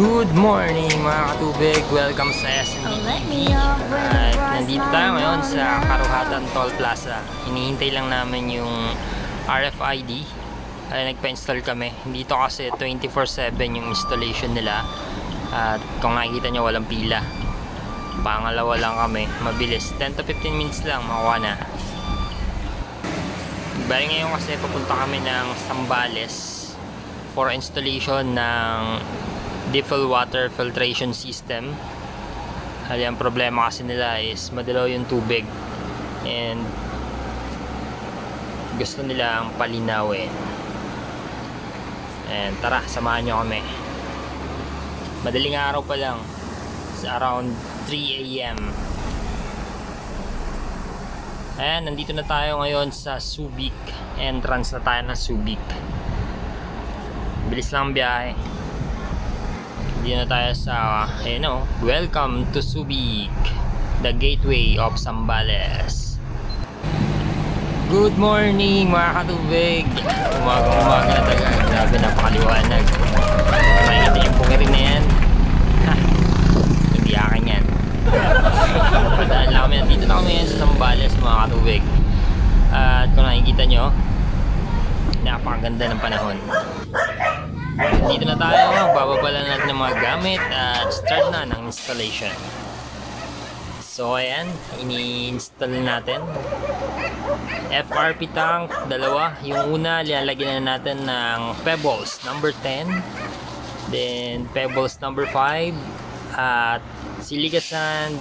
Good morning mga katubig! Welcome sa SMB. Oh, At nandito tayo ngayon sa. Karuhatan Toll Plaza. Hinihintay lang namin yung RFID. Ay, nagpa-install kami. Dito kasi 24-7 yung installation nila. At kung nakikita nyo, walang pila. Pangalawa lang kami. Mabilis. 10 to 15 minutes lang, makuha na. Bali ngayon kasi papunta kami ng Sambales for installation ng Diffel water filtration system. Hali ang problema kasi nila is madilaw yung tubig and gusto nila ang palinawin. And tara, samahan nyo kami. Madaling araw pa lang. It's around 3 a.m. Ayan, nandito na tayo ngayon sa Subic. Entrance na tayo ng Subic. Bilis lang ang biyahe. Hindi na tayo sa, ayun o, welcome to Subic, the gateway of Sambales. Good morning mga katubig! Umagang umaga na taga, grabe napakaliwanag. Makikita yung pungirin na yan. Ha, hindi akin yan. Padaan lang kami, nandito na kami sa Sambales mga katubig. At kung nakikita nyo, napakaganda ng panahon. Dito na tayo, bababa natin ng mga gamit at start na ng installation. So ayan, ini-install natin. FRP tank, dalawa. Yung una, lalagyan na natin ng Pebbles number 10. Then Pebbles number 5. At Silica Sand.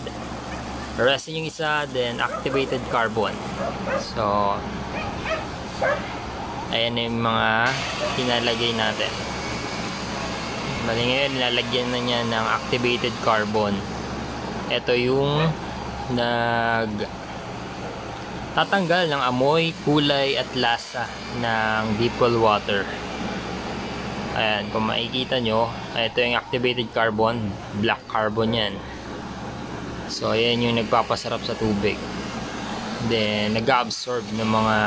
Resin yung isa, then activated carbon. So, ayan yung mga pinalagay natin. Bali ngayon, nilalagyan na niya ng activated carbon. Ito yung nag tatanggal ng amoy, kulay at lasa ng Deepwell water. Ayan, kung makikita nyo, ito yung activated carbon, black carbon yan. So, ayan yung nagpapasarap sa tubig. Then, nag-absorb ng mga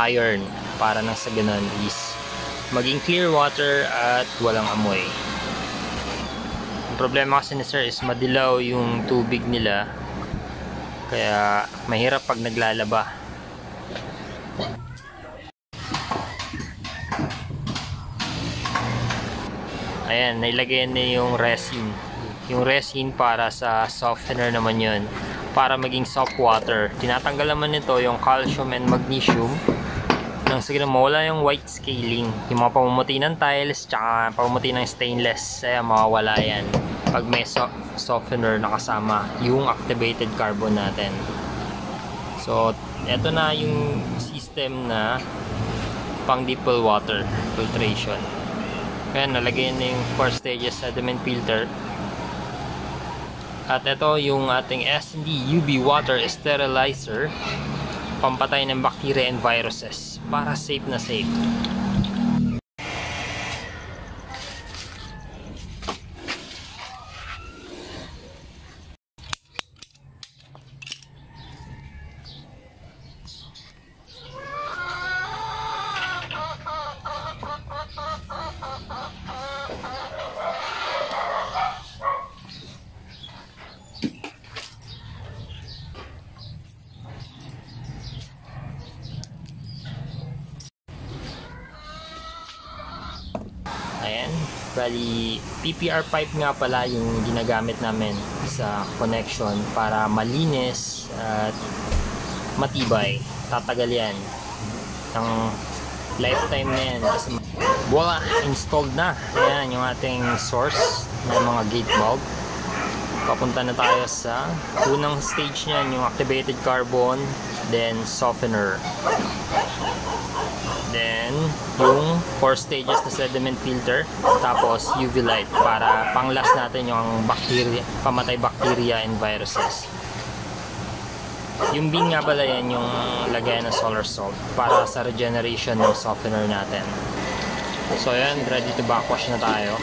iron para nang sa ganun is maging clear water at walang amoy. Ang problema kasi ni sir is madilaw yung tubig nila kaya mahirap pag naglalaba. Ayan, nailagay na yung resin. Yung resin para sa softener naman yun. Para maging soft water. Tinatanggal naman nito yung calcium and magnesium nang sige mawala yung white scaling. Yung mga pamumuti ng tiles tsaka pamumuti ng stainless kaya mawawala yan. Pag may so softener na kasama yung activated carbon natin. So eto na yung system na pang deeple water filtration. Kaya nalagay na yung 4 stages sediment filter. At ito yung ating S&D UV water sterilizer pampatay ng bacteria and viruses para safe na safe. Ayan. Bali, PPR pipe nga pala yung ginagamit namin sa connection para malinis at matibay. Tatagal yan. Ng lifetime na yan. Kasi voila, installed na. Ayan yung ating source ng mga gate bulb. Papunta na tayo sa unang stage niyan, yung activated carbon, then softener. Then, yung 4 stages na sediment filter, tapos UV light para pang-last natin yung bacteria, pamatay bacteria and viruses. Yung bin nga pala yan yung lagayan ng solar salt para sa regeneration ng softener natin. So yan, ready to backwash na tayo.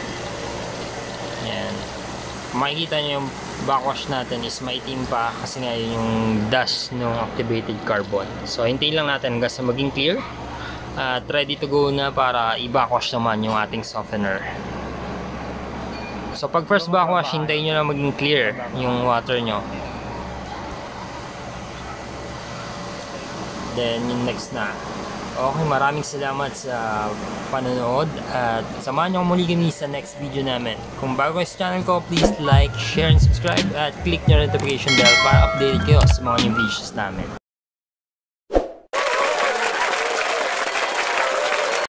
Yan. Makikita nyo yung backwash natin is maitim pa kasi nga yun yung dust ng activated carbon. So hintayin lang natin hanggang sa maging clear at ready to go na para i-backwash naman yung ating softener. So pag first backwash, hintayin nyo lang maging clear yung water nyo. Then yung next na. Okay, maraming salamat sa panonood at samahan nyo muli kami sa next video namin. Kung bago sa channel ko, please like, share, and subscribe at click nyo notification bell para updated kayo sa mga new videos namin.